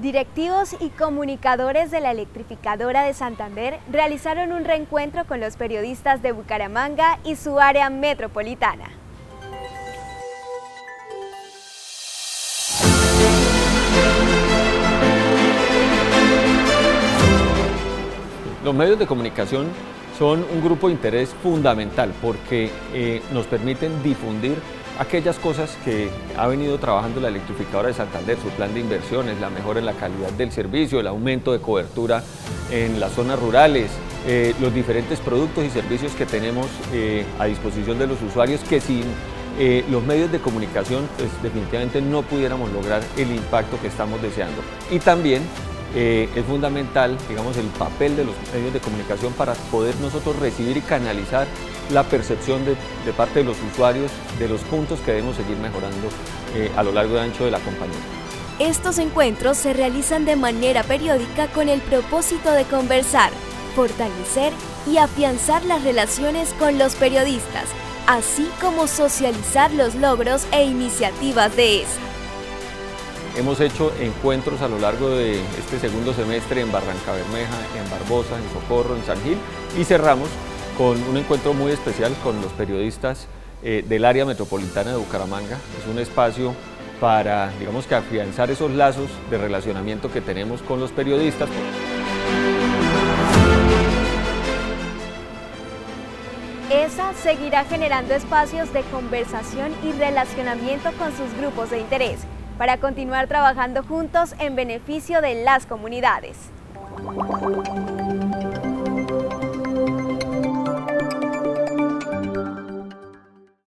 Directivos y comunicadores de la electrificadora de Santander realizaron un reencuentro con los periodistas de Bucaramanga y su área metropolitana. Los medios de comunicación son un grupo de interés fundamental porque eh, nos permiten difundir aquellas cosas que ha venido trabajando la electrificadora de Santander, su plan de inversiones, la mejora en la calidad del servicio, el aumento de cobertura en las zonas rurales, eh, los diferentes productos y servicios que tenemos eh, a disposición de los usuarios que sin eh, los medios de comunicación pues, definitivamente no pudiéramos lograr el impacto que estamos deseando. Y también es fundamental, digamos, el papel de los medios de comunicación para poder nosotros recibir y canalizar la percepción de, parte de los usuarios de los puntos que debemos seguir mejorando eh, a lo largo y ancho de la compañía. Estos encuentros se realizan de manera periódica con el propósito de conversar, fortalecer y afianzar las relaciones con los periodistas, así como socializar los logros e iniciativas de ESA. Hemos hecho encuentros a lo largo de este segundo semestre en Barranca Bermeja, en Barbosa, en Socorro, en San Gil y cerramos con un encuentro muy especial con los periodistas eh, del área metropolitana de Bucaramanga. Es un espacio para, digamos que afianzar esos lazos de relacionamiento que tenemos con los periodistas. ESA seguirá generando espacios de conversación y relacionamiento con sus grupos de interés para continuar trabajando juntos en beneficio de las comunidades.